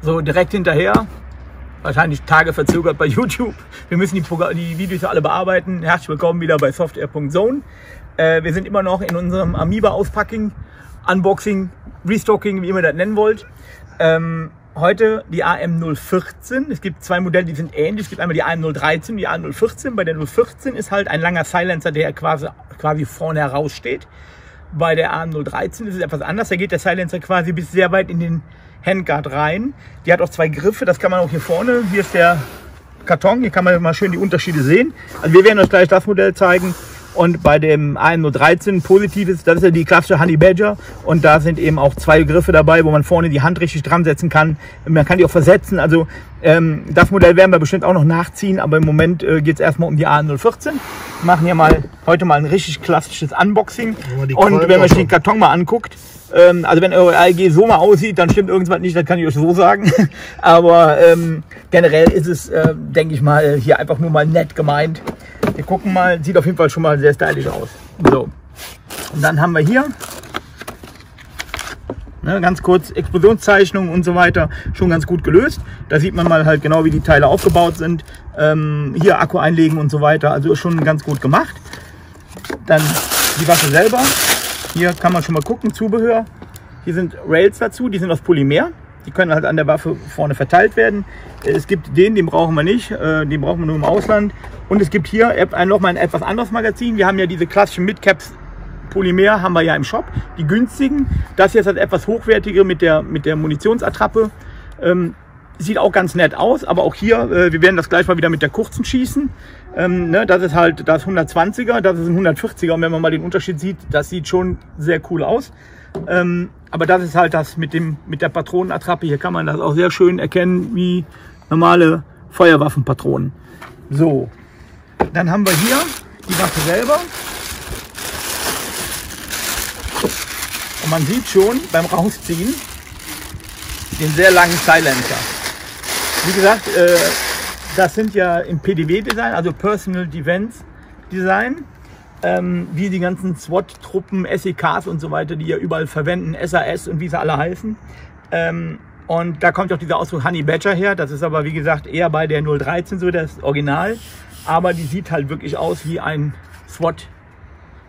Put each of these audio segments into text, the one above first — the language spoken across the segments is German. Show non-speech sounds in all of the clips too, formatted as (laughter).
So direkt hinterher, wahrscheinlich Tage verzögert bei YouTube. Wir müssen die, die Videos alle bearbeiten. Herzlich willkommen wieder bei Software.zone. Äh, wir sind immer noch in unserem Amoeba-Auspacking, Unboxing, Restocking, wie ihr das nennen wollt. Ähm, heute die AM014. Es gibt zwei Modelle, die sind ähnlich. Es gibt einmal die AM013 und die AM014. Bei der 014 ist halt ein langer Silencer, der quasi, quasi vorne heraussteht. Bei der AM013 ist es etwas anders. Da geht der Silencer quasi bis sehr weit in den Handguard rein. Die hat auch zwei Griffe, das kann man auch hier vorne. Hier ist der Karton, hier kann man mal schön die Unterschiede sehen. Also wir werden euch gleich das Modell zeigen. Und bei dem AM013 positives, das ist ja die klassische Honey Badger. Und da sind eben auch zwei Griffe dabei, wo man vorne die Hand richtig dran setzen kann. Man kann die auch versetzen. Also ähm, das Modell werden wir bestimmt auch noch nachziehen. Aber im Moment äh, geht es erstmal um die AM014. Wir machen hier mal heute mal ein richtig klassisches Unboxing. Und wenn man sich den Karton mal anguckt, ähm, also wenn eure ALG so mal aussieht, dann stimmt irgendwas nicht, das kann ich euch so sagen. (laughs) Aber ähm, generell ist es, äh, denke ich mal, hier einfach nur mal nett gemeint. Wir gucken mal, sieht auf jeden Fall schon mal sehr stylisch aus. So, und dann haben wir hier ne, ganz kurz Explosionszeichnung und so weiter, schon ganz gut gelöst. Da sieht man mal halt genau, wie die Teile aufgebaut sind. Ähm, hier Akku einlegen und so weiter, also schon ganz gut gemacht. Dann die Waffe selber. Hier kann man schon mal gucken, Zubehör. Hier sind Rails dazu, die sind aus Polymer. Die können halt an der Waffe vorne verteilt werden. Es gibt den, den brauchen wir nicht, äh, den brauchen wir nur im Ausland. Und es gibt hier noch mal ein etwas anderes Magazin. Wir haben ja diese klassischen Midcaps Polymer haben wir ja im Shop, die günstigen. Das hier ist das etwas hochwertige mit der, mit der Munitionsattrappe. Ähm, sieht auch ganz nett aus, aber auch hier, äh, wir werden das gleich mal wieder mit der kurzen schießen. Ähm, ne, das ist halt das 120er, das ist ein 140er und wenn man mal den Unterschied sieht, das sieht schon sehr cool aus. Ähm, aber das ist halt das mit, dem, mit der Patronenattrappe. Hier kann man das auch sehr schön erkennen wie normale Feuerwaffenpatronen. So, dann haben wir hier die Waffe selber. Und man sieht schon beim Rausziehen den sehr langen Silencer. Wie gesagt, äh, das sind ja im PDW-Design, also Personal Defense Design, ähm, wie die ganzen SWAT-Truppen, SEKs und so weiter, die ja überall verwenden, SAS und wie sie alle heißen. Ähm, und da kommt auch dieser Ausdruck Honey Badger her. Das ist aber, wie gesagt, eher bei der 013 so das Original. Aber die sieht halt wirklich aus wie ein SWAT.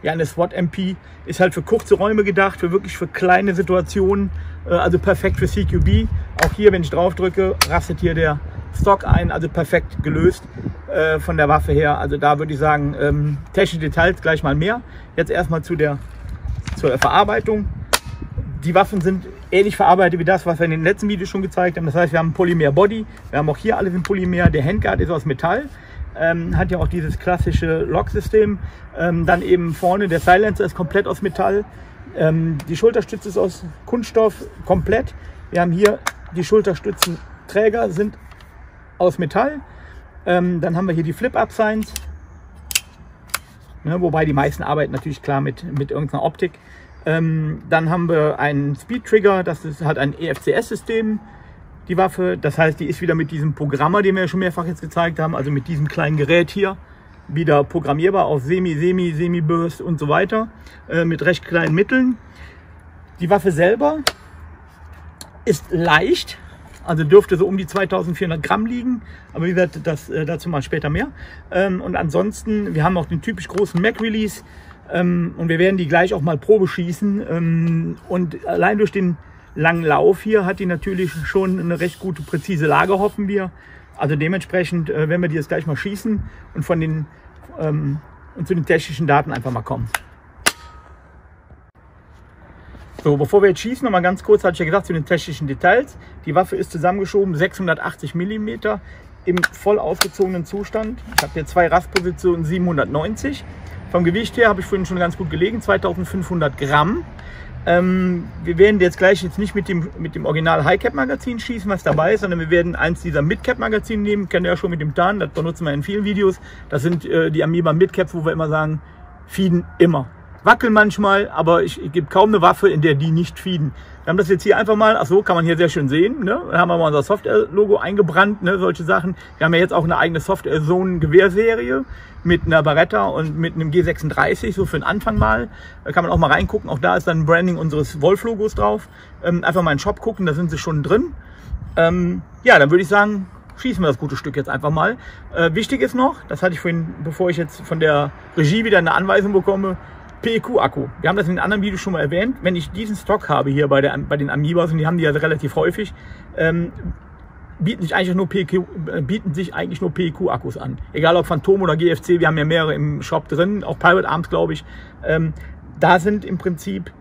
Ja, eine SWAT MP ist halt für kurze Räume gedacht, für wirklich für kleine Situationen. Äh, also perfekt für CQB. Auch hier, wenn ich drauf drücke, rastet hier der Stock ein. Also perfekt gelöst äh, von der Waffe her. Also da würde ich sagen, ähm, technische Details gleich mal mehr. Jetzt erstmal zu der, zur Verarbeitung. Die Waffen sind ähnlich verarbeitet wie das, was wir in den letzten Videos schon gezeigt haben. Das heißt, wir haben Polymer Body, wir haben auch hier alles in Polymer. Der Handguard ist aus Metall, ähm, hat ja auch dieses klassische Lock-System. Ähm, dann eben vorne der Silencer ist komplett aus Metall. Ähm, die Schulterstütze ist aus Kunststoff komplett. Wir haben hier die Schulterstützenträger sind aus Metall. Ähm, dann haben wir hier die Flip-Up-Signs. Ne, wobei die meisten arbeiten natürlich klar mit, mit irgendeiner Optik. Ähm, dann haben wir einen Speed Trigger, das ist halt ein EFCS-System, die Waffe. Das heißt, die ist wieder mit diesem Programmer, den wir ja schon mehrfach jetzt gezeigt haben, also mit diesem kleinen Gerät hier, wieder programmierbar auf Semi, Semi, Semi-Burst und so weiter, äh, mit recht kleinen Mitteln. Die Waffe selber ist leicht, also dürfte so um die 2400 Gramm liegen, aber wie gesagt, das, äh, dazu mal später mehr. Ähm, und ansonsten, wir haben auch den typisch großen Mac-Release, ähm, und wir werden die gleich auch mal Probe schießen. Ähm, und allein durch den langen Lauf hier hat die natürlich schon eine recht gute, präzise Lage, hoffen wir. Also dementsprechend äh, werden wir die jetzt gleich mal schießen und von den ähm, und zu den technischen Daten einfach mal kommen. So, bevor wir jetzt schießen, noch mal ganz kurz, hatte ich ja gesagt, zu den technischen Details. Die Waffe ist zusammengeschoben, 680 mm im voll aufgezogenen Zustand. Ich habe hier zwei Rastpositionen 790. Vom Gewicht her habe ich vorhin schon ganz gut gelegen, 2500 Gramm. Ähm, wir werden jetzt gleich jetzt nicht mit dem, mit dem Original High Cap Magazin schießen, was dabei ist, sondern wir werden eins dieser Mid Cap Magazine nehmen. Kennt ihr ja schon mit dem Tarn, das benutzen wir in vielen Videos. Das sind äh, die Amoeba Mid Caps, wo wir immer sagen, feeden immer. Wackeln manchmal, aber ich, ich gebe kaum eine Waffe, in der die nicht feeden. Wir haben das jetzt hier einfach mal, ach so, kann man hier sehr schön sehen. Ne? Da haben wir mal unser Software-Logo eingebrannt, ne? solche Sachen. Wir haben ja jetzt auch eine eigene Software-Zone-Gewehrserie mit einer Baretta und mit einem G36, so für den Anfang mal. Da kann man auch mal reingucken. Auch da ist dann ein Branding unseres Wolf-Logos drauf. Ähm, einfach mal in den Shop gucken, da sind sie schon drin. Ähm, ja, dann würde ich sagen, schießen wir das gute Stück jetzt einfach mal. Äh, wichtig ist noch, das hatte ich vorhin, bevor ich jetzt von der Regie wieder eine Anweisung bekomme, PEQ-Akku. Wir haben das in den anderen Videos schon mal erwähnt. Wenn ich diesen Stock habe hier bei, der, bei den Amiibas, und die haben die ja relativ häufig, ähm, bieten sich eigentlich nur PQ, äh, bieten sich eigentlich nur PEQ-Akkus an. Egal ob Phantom oder GFC, wir haben ja mehrere im Shop drin, auch Pirate Arms, glaube ich. Ähm, da sind im Prinzip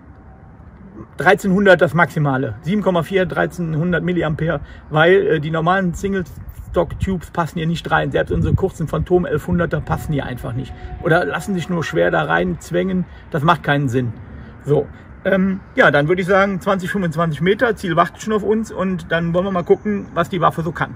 1300 das Maximale. 7,4, 1300 Milliampere, weil äh, die normalen Single Stock Tubes passen hier nicht rein. Selbst unsere kurzen Phantom 1100er passen hier einfach nicht. Oder lassen sich nur schwer da rein zwängen. Das macht keinen Sinn. So. Ähm, ja, dann würde ich sagen 20, 25 Meter. Ziel wartet schon auf uns und dann wollen wir mal gucken, was die Waffe so kann.